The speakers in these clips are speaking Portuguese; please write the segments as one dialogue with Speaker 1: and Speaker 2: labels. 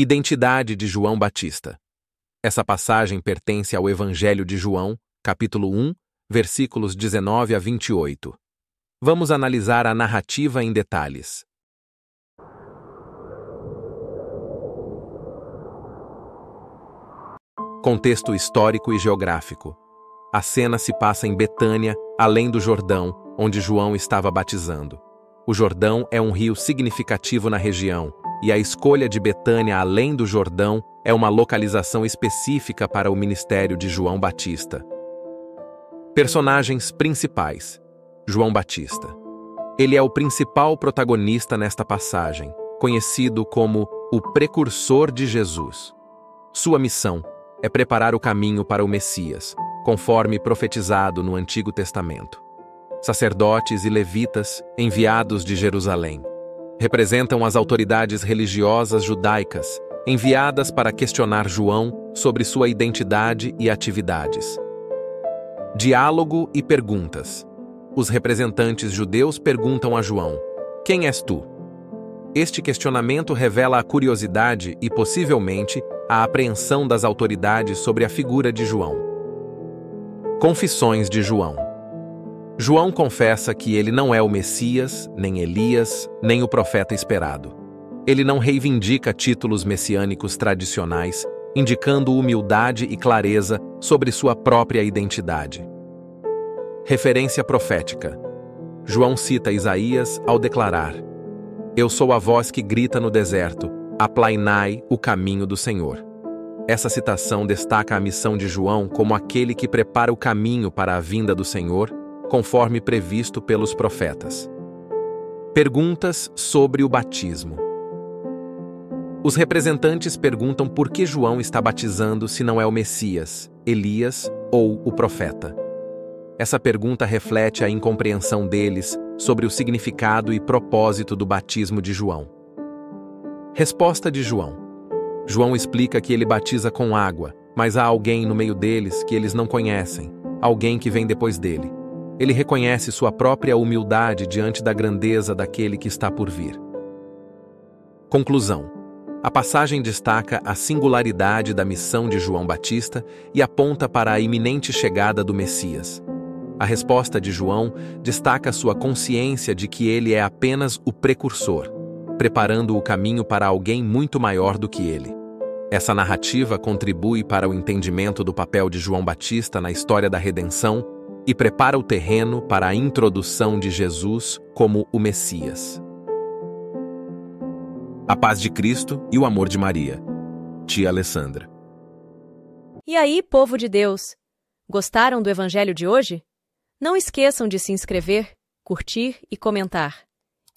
Speaker 1: Identidade de João Batista. Essa passagem pertence ao Evangelho de João, capítulo 1, versículos 19 a 28. Vamos analisar a narrativa em detalhes. Contexto histórico e geográfico. A cena se passa em Betânia, além do Jordão, onde João estava batizando. O Jordão é um rio significativo na região, e a escolha de Betânia além do Jordão é uma localização específica para o ministério de João Batista. Personagens principais: João Batista. Ele é o principal protagonista nesta passagem, conhecido como o precursor de Jesus. Sua missão é preparar o caminho para o Messias, conforme profetizado no Antigo Testamento. Sacerdotes e levitas, enviados de Jerusalém, representam as autoridades religiosas judaicas, enviadas para questionar João sobre sua identidade e atividades. Diálogo e perguntas. Os representantes judeus perguntam a João: Quem és tu? Este questionamento revela a curiosidade e, possivelmente, a apreensão das autoridades sobre a figura de João. Confissões de João. João confessa que ele não é o Messias, nem Elias, nem o profeta esperado. Ele não reivindica títulos messiânicos tradicionais, indicando humildade e clareza sobre sua própria identidade. Referência profética. João cita Isaías ao declarar: Eu sou a voz que grita no deserto, aplainai o caminho do Senhor. Essa citação destaca a missão de João como aquele que prepara o caminho para a vinda do Senhor conforme previsto pelos profetas. Perguntas sobre o batismo. Os representantes perguntam por que João está batizando se não é o Messias, Elias ou o profeta. Essa pergunta reflete a incompreensão deles sobre o significado e propósito do batismo de João. Resposta de João. João explica que ele batiza com água, mas há alguém no meio deles que eles não conhecem, alguém que vem depois dele. Ele reconhece sua própria humildade diante da grandeza daquele que está por vir. Conclusão. A passagem destaca a singularidade da missão de João Batista e aponta para a iminente chegada do Messias. A resposta de João destaca sua consciência de que ele é apenas o precursor, preparando o caminho para alguém muito maior do que ele. Essa narrativa contribui para o entendimento do papel de João Batista na história da redenção e prepara o terreno para a introdução de Jesus como o Messias. A paz de Cristo e o amor de Maria. Tia Alessandra.
Speaker 2: E aí, povo de Deus? Gostaram do evangelho de hoje? Não esqueçam de se inscrever, curtir e comentar.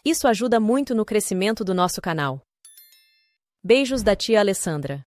Speaker 2: Isso ajuda muito no crescimento do nosso canal. Beijos da tia Alessandra.